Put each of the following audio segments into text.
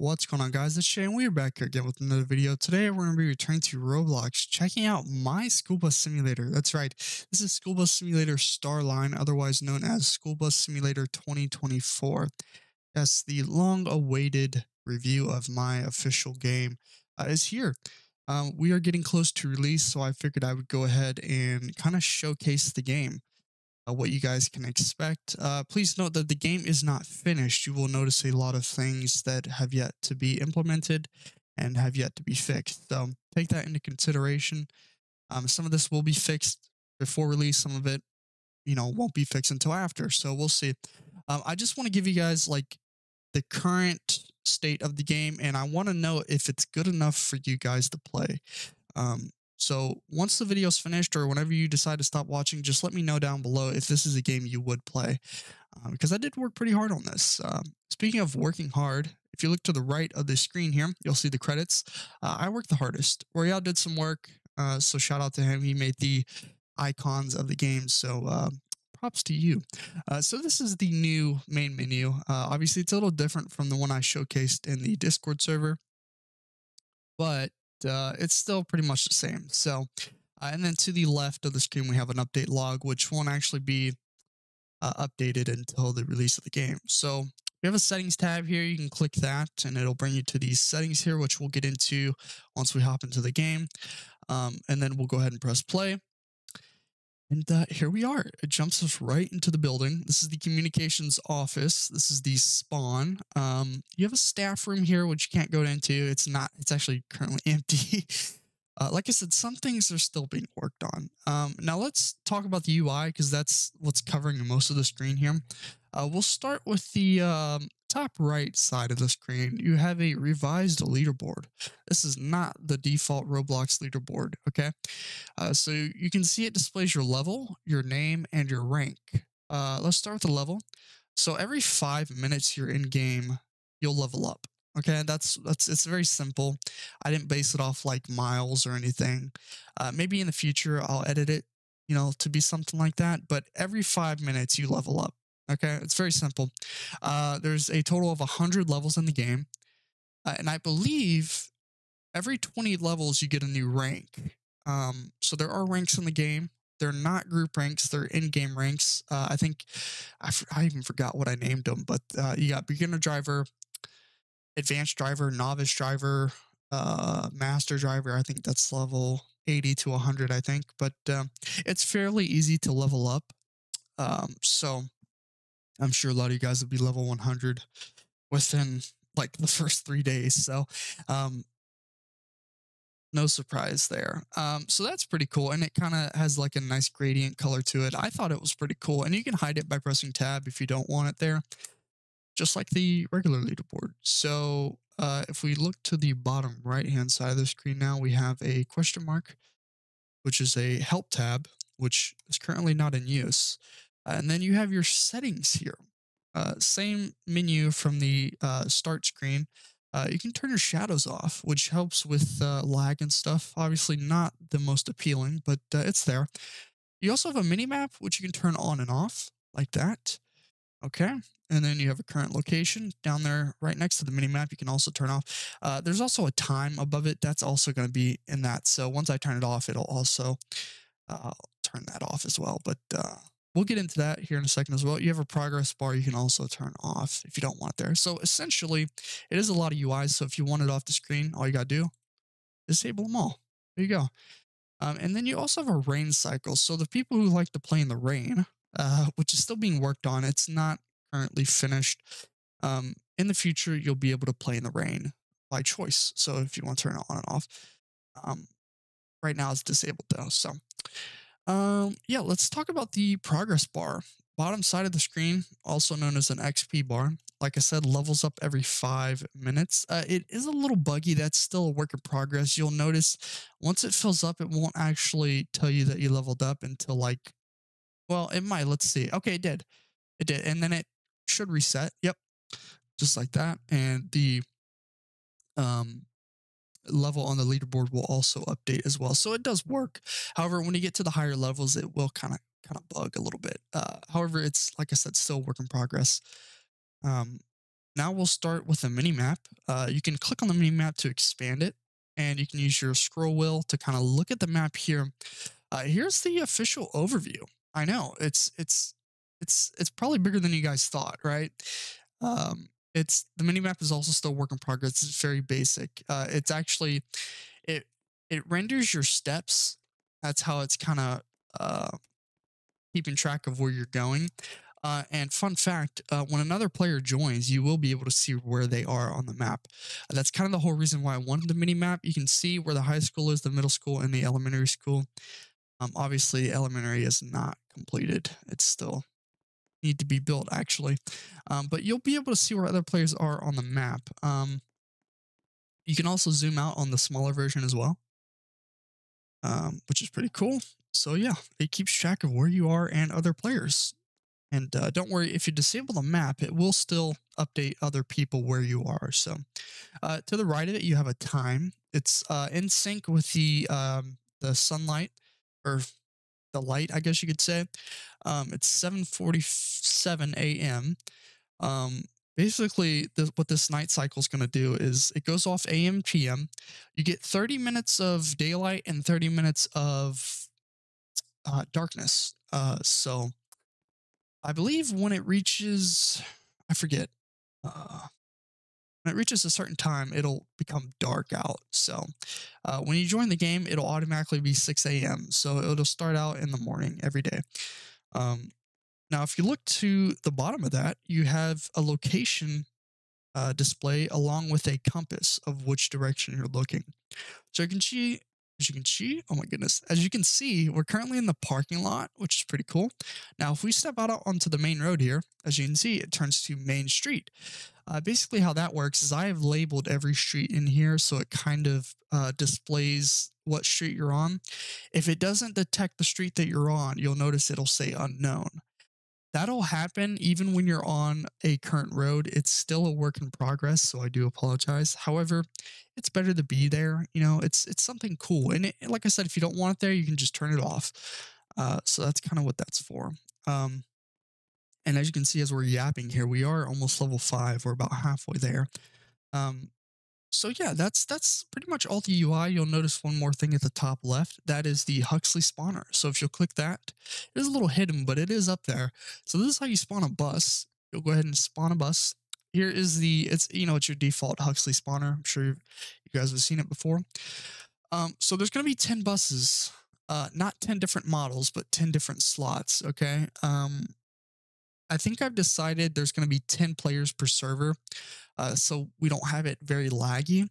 What's going on guys, it's Shane. We're back here again with another video. Today we're going to be returning to Roblox, checking out my school bus simulator. That's right, this is School Bus Simulator Starline, otherwise known as School Bus Simulator 2024. Yes, the long-awaited review of my official game uh, is here. Um, we are getting close to release, so I figured I would go ahead and kind of showcase the game uh, what you guys can expect. Uh, please note that the game is not finished. You will notice a lot of things that have yet to be implemented and have yet to be fixed. So take that into consideration. Um, some of this will be fixed before release. Some of it, you know, won't be fixed until after. So we'll see. Um, I just want to give you guys like the current state of the game, and I want to know if it's good enough for you guys to play. Um, so once the video is finished or whenever you decide to stop watching, just let me know down below if this is a game you would play. Um, because I did work pretty hard on this. Um, speaking of working hard, if you look to the right of the screen here, you'll see the credits. Uh, I worked the hardest. Royale did some work, uh, so shout out to him. He made the icons of the game, so uh, props to you. Uh, so this is the new main menu. Uh, obviously, it's a little different from the one I showcased in the Discord server, but uh, it's still pretty much the same. So, uh, and then to the left of the screen, we have an update log, which won't actually be uh, updated until the release of the game. So we have a settings tab here. You can click that and it'll bring you to these settings here, which we'll get into once we hop into the game. Um, and then we'll go ahead and press play. And uh, here we are. It jumps us right into the building. This is the communications office. This is the spawn. Um, you have a staff room here, which you can't go into. It's not, it's actually currently empty. uh, like I said, some things are still being worked on. Um, now let's talk about the UI because that's what's covering most of the screen here. Uh, we'll start with the um, top right side of the screen, you have a revised leaderboard. This is not the default Roblox leaderboard, okay? Uh, so you can see it displays your level, your name, and your rank. Uh, let's start with the level. So every five minutes you're in game, you'll level up. Okay, that's that's it's very simple. I didn't base it off like miles or anything. Uh, maybe in the future I'll edit it, you know, to be something like that. But every five minutes you level up. Okay, it's very simple. Uh, there's a total of 100 levels in the game. Uh, and I believe every 20 levels you get a new rank. Um, so there are ranks in the game. They're not group ranks, they're in game ranks. Uh, I think I, I even forgot what I named them, but uh, you got beginner driver, advanced driver, novice driver, uh, master driver. I think that's level 80 to 100, I think. But um, it's fairly easy to level up. Um, so I'm sure a lot of you guys will be level 100 within like the first three days. So, um, no surprise there. Um, so that's pretty cool. And it kind of has like a nice gradient color to it. I thought it was pretty cool. And you can hide it by pressing tab if you don't want it there, just like the regular leaderboard. So uh, if we look to the bottom right hand side of the screen now, we have a question mark, which is a help tab, which is currently not in use and then you have your settings here. Uh, same menu from the uh, start screen. Uh, you can turn your shadows off, which helps with uh, lag and stuff. Obviously, not the most appealing, but uh, it's there. You also have a mini map, which you can turn on and off like that. Okay. And then you have a current location down there right next to the mini map. You can also turn off. Uh, there's also a time above it. That's also going to be in that. So once I turn it off, it'll also turn that off as well. But We'll get into that here in a second as well. You have a progress bar you can also turn off if you don't want it there. So essentially, it is a lot of UIs. So if you want it off the screen, all you got to do, is disable them all. There you go. Um, and then you also have a rain cycle. So the people who like to play in the rain, uh, which is still being worked on, it's not currently finished. Um, in the future, you'll be able to play in the rain by choice. So if you want to turn it on and off, um, right now it's disabled though. So um, yeah, let's talk about the progress bar. Bottom side of the screen, also known as an XP bar. Like I said, levels up every five minutes. Uh, it is a little buggy. That's still a work in progress. You'll notice once it fills up, it won't actually tell you that you leveled up until like, well, it might. Let's see. Okay, it did. It did. And then it should reset. Yep. Just like that. And the um, level on the leaderboard will also update as well. So it does work. However, when you get to the higher levels, it will kind of kind of bug a little bit. Uh, however, it's like I said, still work in progress. Um, now we'll start with a mini map. Uh, you can click on the mini map to expand it, and you can use your scroll wheel to kind of look at the map here. Uh, here's the official overview. I know it's it's it's it's probably bigger than you guys thought, right? Um, it's the mini map is also still work in progress. It's very basic. Uh, it's actually it it renders your steps. That's how it's kind of uh, keeping track of where you're going. Uh, and fun fact, uh, when another player joins, you will be able to see where they are on the map. Uh, that's kind of the whole reason why I wanted the mini map. You can see where the high school is, the middle school, and the elementary school. Um, obviously, elementary is not completed. It's still need to be built, actually. Um, but you'll be able to see where other players are on the map. Um, you can also zoom out on the smaller version as well, um, which is pretty cool. So yeah, it keeps track of where you are and other players. And uh, don't worry, if you disable the map, it will still update other people where you are. So uh, to the right of it, you have a time. It's uh, in sync with the um, the sunlight or the light, I guess you could say. Um, it's 7:47 a.m. Um, basically, what this night cycle is going to do is it goes off AM PM. You get 30 minutes of daylight and 30 minutes of uh, darkness. Uh, so I believe when it reaches, I forget, uh, when it reaches a certain time, it'll become dark out. So uh, when you join the game, it'll automatically be 6 a.m. So it'll start out in the morning every day. Um, now, if you look to the bottom of that, you have a location uh, display along with a compass of which direction you're looking. So you can see as you can see, oh my goodness, as you can see, we're currently in the parking lot, which is pretty cool. Now, if we step out onto the main road here, as you can see, it turns to Main Street. Uh, basically, how that works is I have labeled every street in here, so it kind of uh, displays what street you're on. If it doesn't detect the street that you're on, you'll notice it'll say unknown. That'll happen even when you're on a current road. It's still a work in progress, so I do apologize. However, it's better to be there. You know, it's it's something cool. And it, like I said, if you don't want it there, you can just turn it off. Uh, so that's kind of what that's for. Um, and as you can see, as we're yapping here, we are almost level five. We're about halfway there. Um, so yeah, that's that's pretty much all the UI. You'll notice one more thing at the top left. That is the Huxley spawner. So if you'll click that, it is a little hidden, but it is up there. So this is how you spawn a bus. You'll go ahead and spawn a bus. Here is the, it's, you know, it's your default Huxley spawner. I'm sure you guys have seen it before. Um, so there's going to be 10 buses, uh, not 10 different models, but 10 different slots. Okay. Um, I think I've decided there's going to be 10 players per server, uh, so we don't have it very laggy.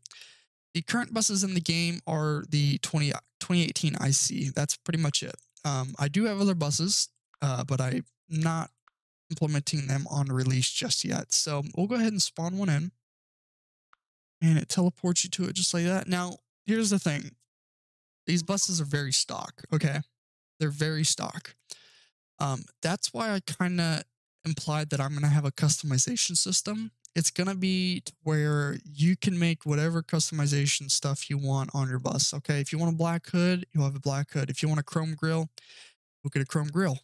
The current buses in the game are the 20, 2018 IC. That's pretty much it. Um, I do have other buses, uh, but I'm not implementing them on release just yet. So we'll go ahead and spawn one in. And it teleports you to it just like that. Now, here's the thing. These buses are very stock, okay? They're very stock. Um, that's why I kind of implied that I'm going to have a customization system. It's going to be where you can make whatever customization stuff you want on your bus. Okay. If you want a black hood, you'll have a black hood. If you want a chrome grill, look at a chrome grill.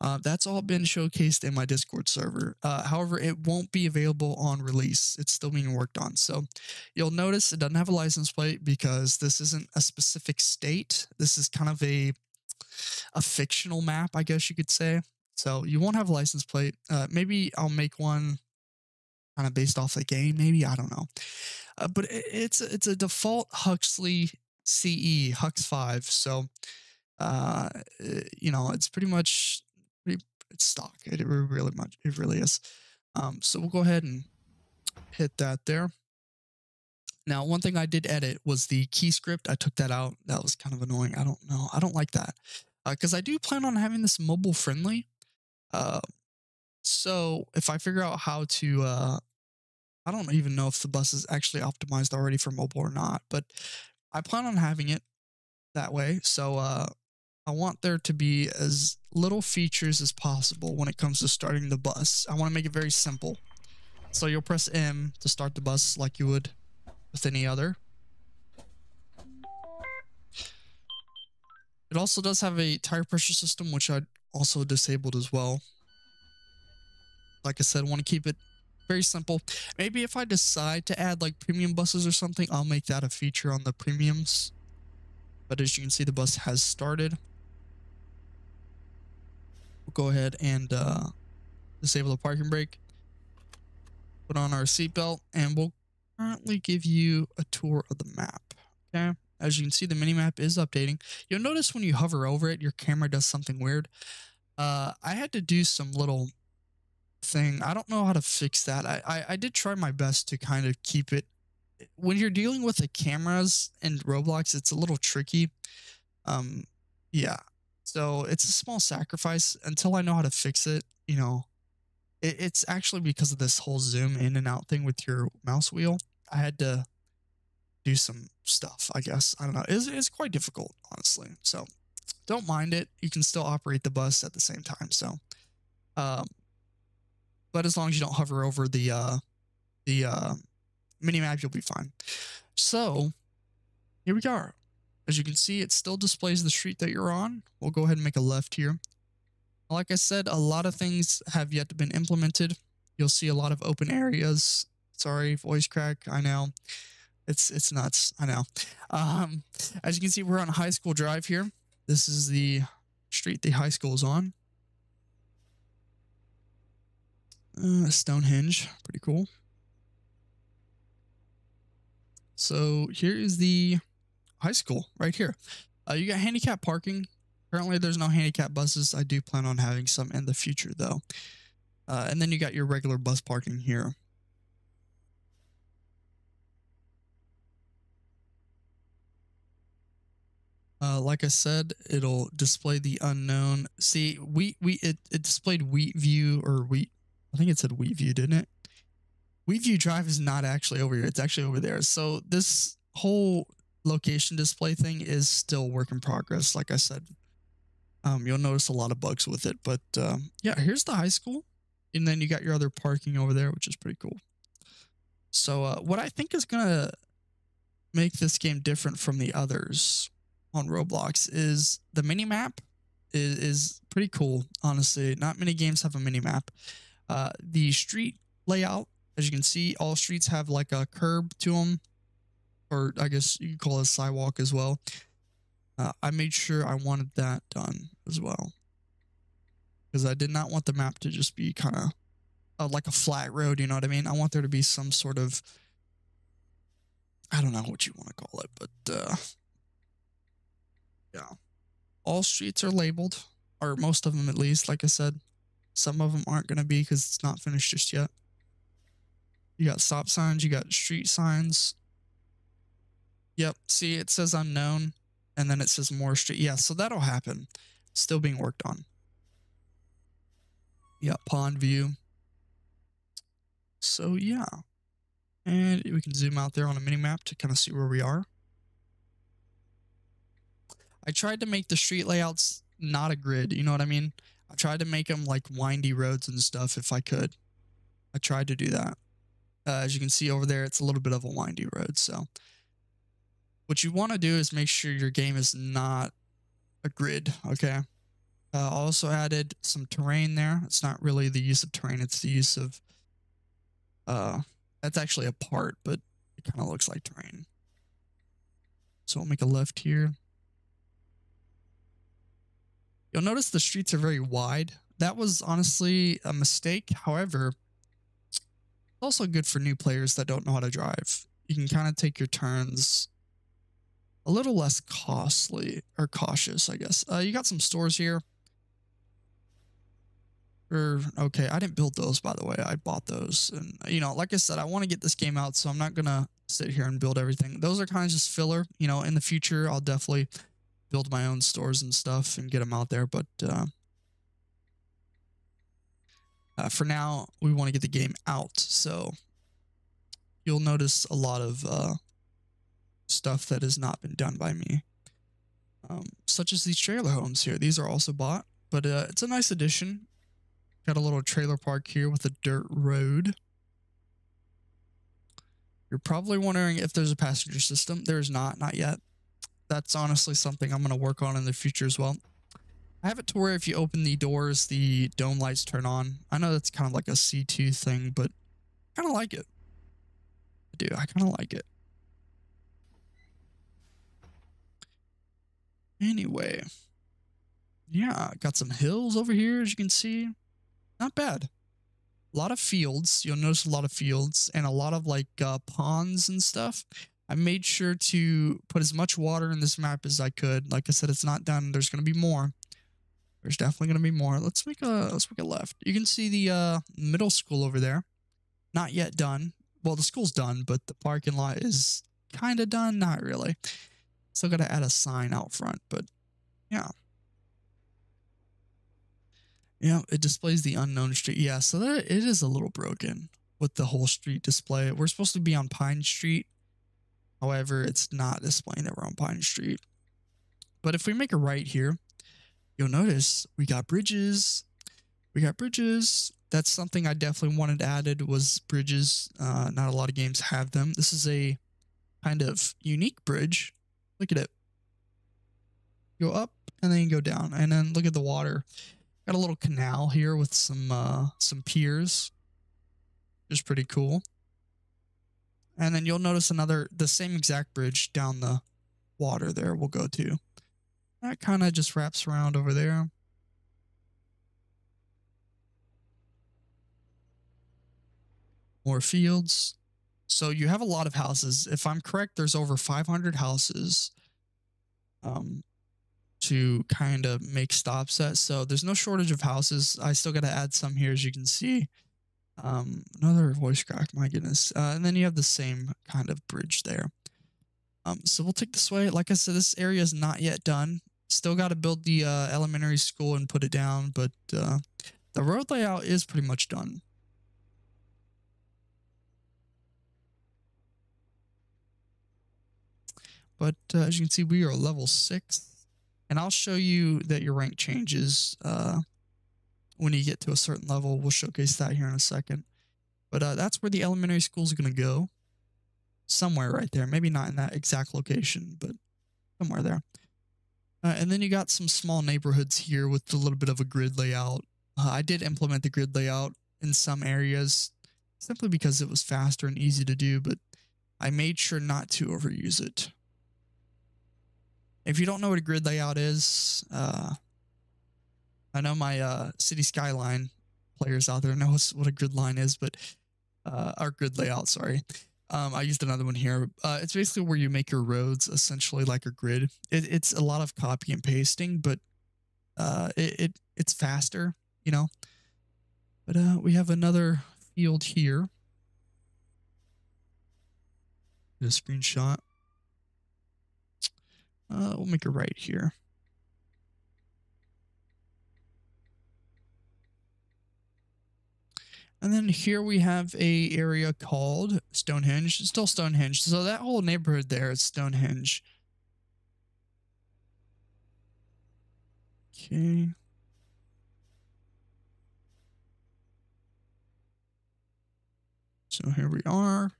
Uh, that's all been showcased in my Discord server. Uh, however, it won't be available on release. It's still being worked on. So you'll notice it doesn't have a license plate because this isn't a specific state. This is kind of a a fictional map, I guess you could say. So you won't have a license plate. Uh, maybe I'll make one kind of based off the game. Maybe I don't know. Uh, but it, it's it's a default Huxley CE Hux Five. So uh, eh, you know it's pretty much it's stock. It, it really much it really is. Um, so we'll go ahead and hit that there. Now, one thing I did edit was the key script. I took that out. That was kind of annoying. I don't know. I don't like that because uh, I do plan on having this mobile friendly. Uh, so if I figure out how to, uh, I don't even know if the bus is actually optimized already for mobile or not, but I plan on having it that way. So uh, I want there to be as little features as possible when it comes to starting the bus. I want to make it very simple. So you'll press M to start the bus like you would with any other. It also does have a tire pressure system, which I also disabled as well. Like I said, I want to keep it Very simple. Maybe if I decide to add like premium buses or something, I'll make that a feature on the premiums. But as you can see, the bus has started. We'll go ahead and uh, disable the parking brake. Put on our seatbelt and we'll currently give you a tour of the map. Okay. As you can see, the mini map is updating. You'll notice when you hover over it, your camera does something weird. Uh, I had to do some little thing. I don't know how to fix that. I, I, I did try my best to kind of keep it. When you're dealing with the cameras and Roblox, it's a little tricky. Um, yeah. So it's a small sacrifice until I know how to fix it. You know, it, it's actually because of this whole zoom in and out thing with your mouse wheel. I had to do some stuff, I guess. I don't know. It's, it's quite difficult, honestly. So don't mind it. You can still operate the bus at the same time. So, um, but as long as you don't hover over the uh, the uh, mini map, you'll be fine. So here we are. As you can see, it still displays the street that you're on. We'll go ahead and make a left here. Like I said, a lot of things have yet to been implemented. You'll see a lot of open areas. Sorry, voice crack. I know. It's it's nuts. I know. Um, as you can see, we're on High School Drive here. This is the street the high school is on. Uh, Stonehenge, pretty cool. So here is the high school right here. Uh, you got handicap parking. Currently, there's no handicap buses. I do plan on having some in the future, though. Uh, and then you got your regular bus parking here. Uh, like I said, it'll display the unknown. See, we we it, it displayed Wheat View or Wheat. I think it said Wheat View, didn't it? Wheat View Drive is not actually over here. It's actually over there. So this whole location display thing is still work in progress. Like I said, um, you'll notice a lot of bugs with it. But um, yeah, here's the high school, and then you got your other parking over there, which is pretty cool. So uh, what I think is gonna make this game different from the others on Roblox is the mini map is, is pretty cool. Honestly, not many games have a mini map. Uh, the street layout, as you can see, all streets have like a curb to them, or I guess you could call it a sidewalk as well. Uh, I made sure I wanted that done as well because I did not want the map to just be kind of uh, like a flat road. You know what I mean? I want there to be some sort of I don't know what you want to call it, but uh, yeah. All streets are labeled, or most of them at least, like I said. Some of them aren't going to be because it's not finished just yet. You got stop signs, you got street signs. Yep, see, it says unknown, and then it says more street. Yeah, so that'll happen. Still being worked on. Yeah, pond view. So, yeah. And we can zoom out there on a mini map to kind of see where we are. I tried to make the street layouts not a grid. You know what I mean? I tried to make them like windy roads and stuff if I could. I tried to do that. Uh, as you can see over there, it's a little bit of a windy road. So what you want to do is make sure your game is not a grid. Okay. Uh, also added some terrain there. It's not really the use of terrain. It's the use of, uh, that's actually a part, but it kind of looks like terrain. So we'll make a left here. You'll notice the streets are very wide. That was honestly a mistake. However, it's also good for new players that don't know how to drive. You can kind of take your turns a little less costly or cautious, I guess. Uh, you got some stores here. Or, okay, I didn't build those, by the way. I bought those. And, you know, like I said, I want to get this game out, so I'm not going to sit here and build everything. Those are kind of just filler. You know, in the future, I'll definitely build my own stores and stuff and get them out there. But uh, uh, for now, we want to get the game out. So you'll notice a lot of uh, stuff that has not been done by me, um, such as these trailer homes here. These are also bought, but uh, it's a nice addition. Got a little trailer park here with a dirt road. You're probably wondering if there's a passenger system. There is not, not yet that's honestly something I'm going to work on in the future as well. I have it to where if you open the doors, the dome lights turn on. I know that's kind of like a C2 thing, but I kind of like it. I do. I kind of like it. Anyway, yeah, got some hills over here, as you can see. Not bad. A lot of fields. You'll notice a lot of fields and a lot of like uh, ponds and stuff. I made sure to put as much water in this map as I could. Like I said, it's not done. There's going to be more. There's definitely going to be more. Let's make a let's make a left. You can see the uh, middle school over there. Not yet done. Well, the school's done, but the parking lot is kind of done. Not really. Still got to add a sign out front, but yeah. Yeah, it displays the unknown street. Yeah, so that it is a little broken with the whole street display. We're supposed to be on Pine Street. However, it's not we're on Pine Street. But if we make a right here, you'll notice we got bridges. We got bridges. That's something I definitely wanted added was bridges. Uh, not a lot of games have them. This is a kind of unique bridge. Look at it. Go up and then you go down. And then look at the water. Got a little canal here with some uh, some piers. Is pretty cool. And then you'll notice another, the same exact bridge down the water there we'll go to. That kind of just wraps around over there. More fields. So you have a lot of houses. If I'm correct, there's over 500 houses um, to kind of make stops at. So there's no shortage of houses. I still got to add some here, as you can see. Um, another voice crack, my goodness. Uh, and then you have the same kind of bridge there. Um, so we'll take this way. Like I said, this area is not yet done. Still got to build the uh, elementary school and put it down, but uh, the road layout is pretty much done. But uh, as you can see, we are level six. And I'll show you that your rank changes uh, when you get to a certain level. We'll showcase that here in a second. But uh, that's where the elementary school is going to go. Somewhere right there. Maybe not in that exact location, but somewhere there. Uh, and then you got some small neighborhoods here with a little bit of a grid layout. Uh, I did implement the grid layout in some areas simply because it was faster and easy to do, but I made sure not to overuse it. If you don't know what a grid layout is, uh, I know my uh, City Skyline players out there know what a grid line is, but uh, our grid layout, sorry. Um, I used another one here. Uh, it's basically where you make your roads essentially like a grid. It, it's a lot of copy and pasting, but uh, it, it it's faster, you know. But uh, we have another field here. A screenshot. Uh, we'll make a right here. And then here we have a area called Stonehenge, still Stonehenge. So that whole neighborhood there is Stonehenge. Okay. So here we are.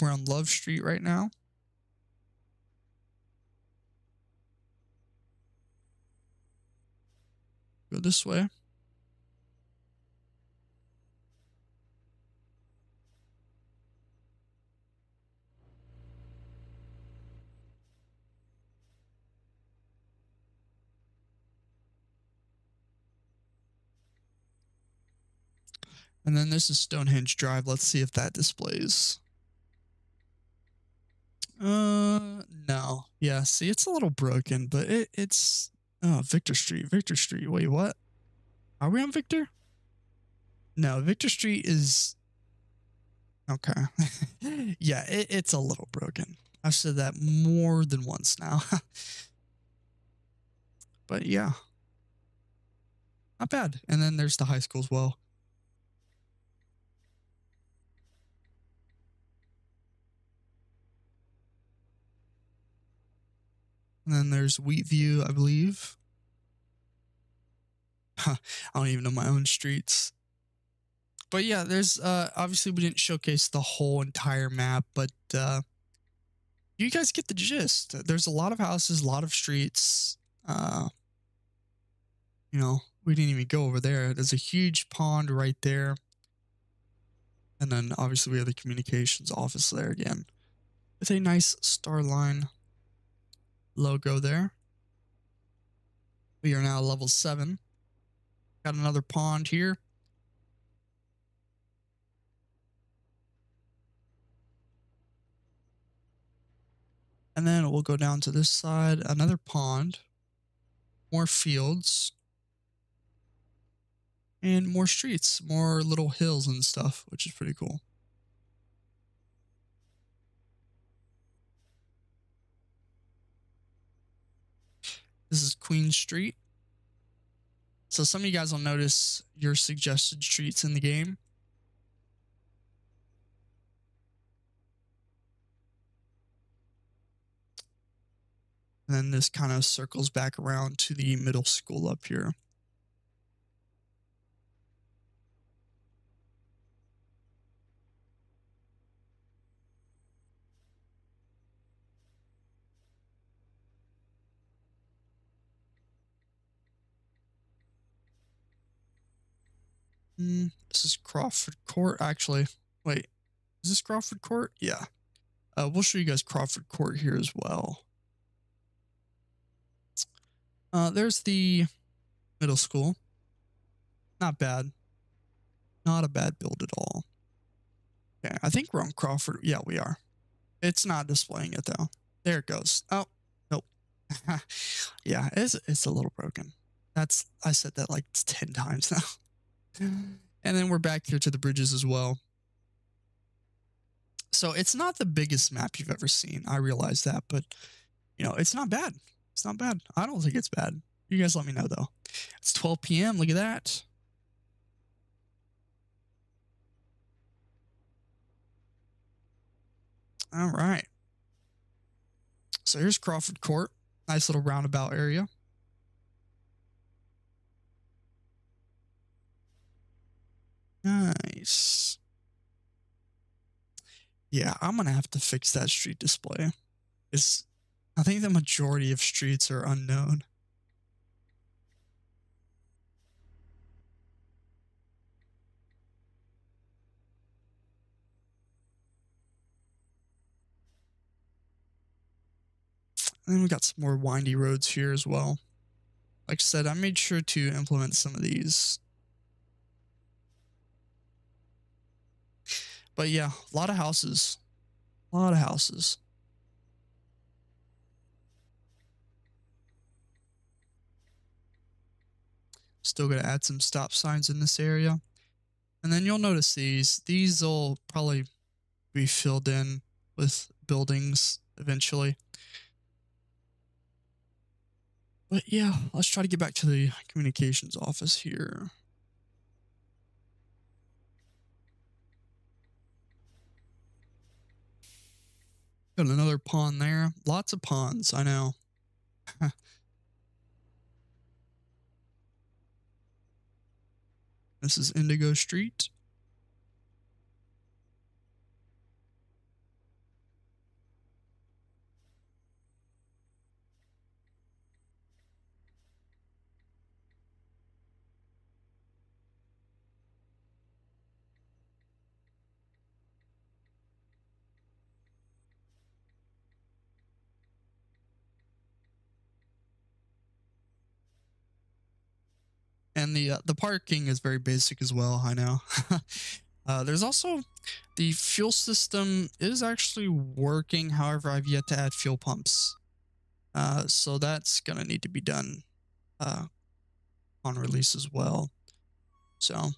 We're on Love Street right now. Go this way. And then this is Stonehenge Drive. Let's see if that displays. Uh, no. Yeah, see, it's a little broken, but it, it's... Oh, Victor Street. Victor Street. Wait, what? Are we on Victor? No, Victor Street is... Okay. yeah, it, it's a little broken. I've said that more than once now. but yeah. Not bad. And then there's the high school as well. And then there's Wheatview, I believe. I don't even know my own streets. But yeah, there's uh obviously we didn't showcase the whole entire map, but uh you guys get the gist. There's a lot of houses, a lot of streets. Uh you know, we didn't even go over there. There's a huge pond right there. And then obviously we have the communications office there again with a nice Starline logo there. We are now level 7. Got another pond here. And then we'll go down to this side, another pond, more fields, and more streets, more little hills and stuff, which is pretty cool. This is Queen Street. So some of you guys will notice your suggested streets in the game. And then this kind of circles back around to the middle school up here. Mm, this is Crawford Court, actually. Wait, is this Crawford Court? Yeah. Uh, we'll show you guys Crawford Court here as well. Uh, there's the middle school. Not bad. Not a bad build at all. Okay, I think we're on Crawford. Yeah, we are. It's not displaying it though. There it goes. Oh, nope. yeah, it's it's a little broken. That's I said that like 10 times now. And then we're back here to the bridges as well. So it's not the biggest map you've ever seen. I realize that, but you know, it's not bad. It's not bad. I don't think it's bad. You guys let me know though. It's 12 p.m. Look at that. All right. So here's Crawford Court. Nice little roundabout area. Nice. Yeah, I'm gonna have to fix that street display. It's I think the majority of streets are unknown. And then we got some more windy roads here as well. Like I said, I made sure to implement some of these But yeah, a lot of houses. A lot of houses. Still going to add some stop signs in this area. And then you'll notice these. These will probably be filled in with buildings eventually. But yeah, let's try to get back to the communications office here. Got another pond there. Lots of ponds, I know. this is Indigo Street. And the uh, the parking is very basic as well. I know. uh, there's also the fuel system is actually working. However, I've yet to add fuel pumps, uh, so that's gonna need to be done uh, on release as well. So.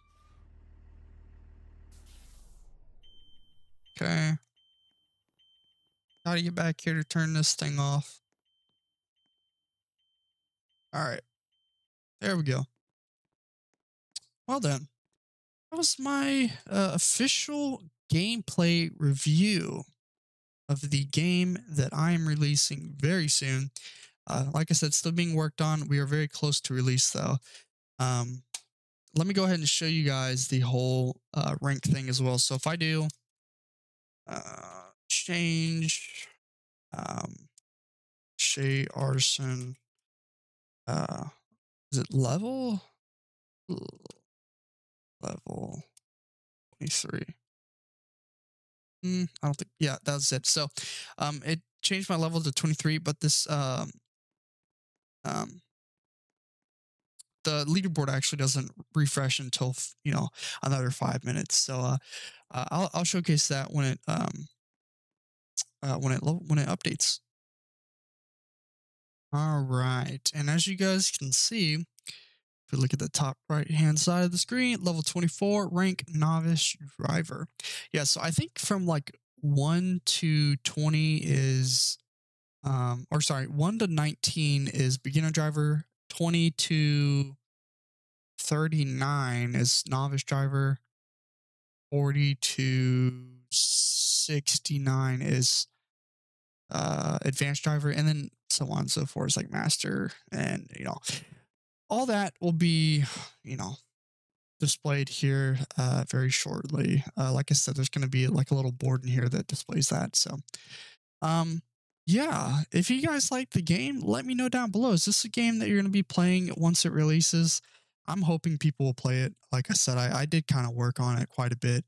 Okay. Gotta get back here to turn this thing off. All right. There we go. Well then, that was my uh, official gameplay review of the game that I am releasing very soon. Uh, like I said, still being worked on. We are very close to release though. Um, let me go ahead and show you guys the whole uh, rank thing as well. So if I do uh, change um, Shay Arson, uh, is it level? Level 23. Mm, I don't think. Yeah, that was it. So, um, it changed my level to 23, but this um um the leaderboard actually doesn't refresh until you know another five minutes. So, uh, uh I'll I'll showcase that when it um uh, when it when it updates. All right, and as you guys can see, if we look at the top right hand side of the screen, level 24, rank novice driver. Yeah, so I think from like 1 to 20 is, um, or sorry, 1 to 19 is beginner driver, 20 to 39 is novice driver, 40 to 69 is uh, advanced driver, and then so on and so forth, like master, and you know, all that will be, you know, displayed here uh, very shortly. Uh, like I said, there's going to be like a little board in here that displays that. So, um, yeah, if you guys like the game, let me know down below. Is this a game that you're going to be playing once it releases? I'm hoping people will play it. Like I said, I, I did kind of work on it quite a bit.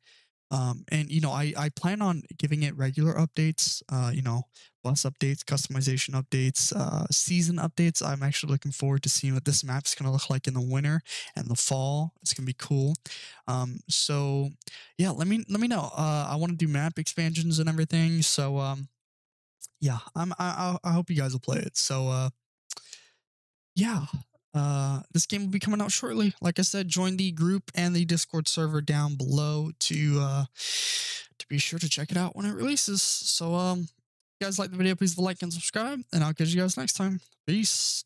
Um, and you know, I, I plan on giving it regular updates, uh, you know, bus updates, customization updates, uh, season updates. I'm actually looking forward to seeing what this map is going to look like in the winter and the fall. It's going to be cool. Um, so yeah, let me, let me know. Uh, I want to do map expansions and everything. So, um, yeah, I'm, I, I hope you guys will play it. So, uh, yeah, uh, this game will be coming out shortly. Like I said, join the group and the Discord server down below to uh, to be sure to check it out when it releases. So, um, you guys like the video, please like and subscribe, and I'll catch you guys next time. Peace.